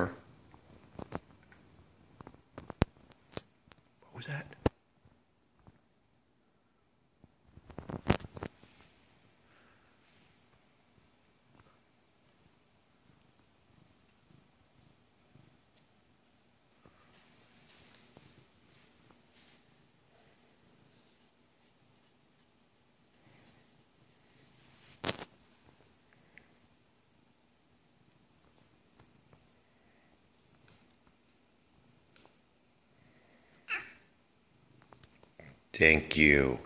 What was that? Thank you.